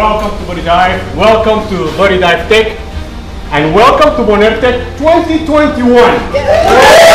welcome to Body Dive, welcome to Body Dive Tech, and welcome to Bonertech 2021.